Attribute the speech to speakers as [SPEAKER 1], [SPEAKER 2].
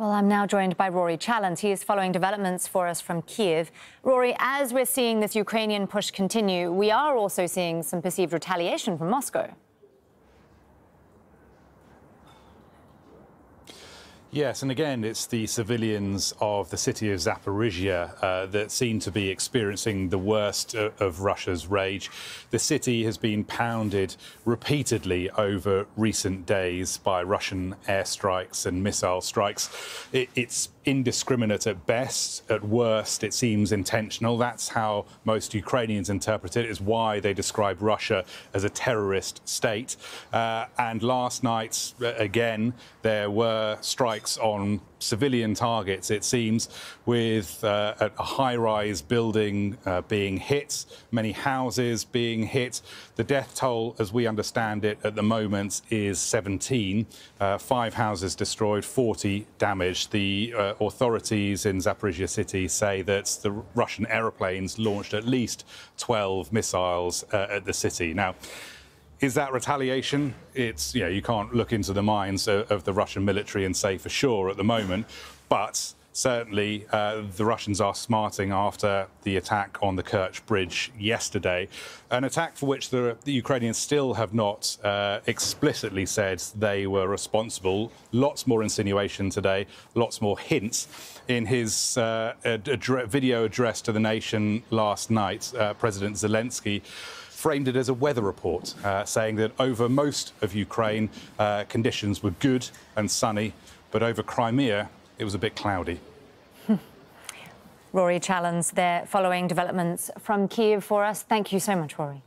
[SPEAKER 1] Well, I'm now joined by Rory Challands. He is following developments for us from Kiev. Rory, as we're seeing this Ukrainian push continue, we are also seeing some perceived retaliation from Moscow.
[SPEAKER 2] Yes, and again, it's the civilians of the city of Zaporizhzhia uh, that seem to be experiencing the worst of, of Russia's rage. The city has been pounded repeatedly over recent days by Russian airstrikes and missile strikes. It, it's indiscriminate at best. At worst, it seems intentional. That's how most Ukrainians interpret it, is why they describe Russia as a terrorist state. Uh, and last night, uh, again, there were strikes on civilian targets, it seems, with uh, a high rise building uh, being hit, many houses being hit. The death toll, as we understand it at the moment, is 17. Uh, five houses destroyed, 40 damaged. The uh, authorities in Zaporizhzhia city say that the Russian aeroplanes launched at least 12 missiles uh, at the city. Now, is that retaliation? It's, you know, you can't look into the minds of, of the Russian military and say for sure at the moment, but certainly uh, the Russians are smarting after the attack on the Kerch Bridge yesterday, an attack for which the, the Ukrainians still have not uh, explicitly said they were responsible. Lots more insinuation today, lots more hints. In his uh, ad video address to the nation last night, uh, President Zelensky framed it as a weather report, uh, saying that over most of Ukraine, uh, conditions were good and sunny, but over Crimea, it was a bit cloudy.
[SPEAKER 1] Rory Challands there following developments from Kiev for us. Thank you so much, Rory.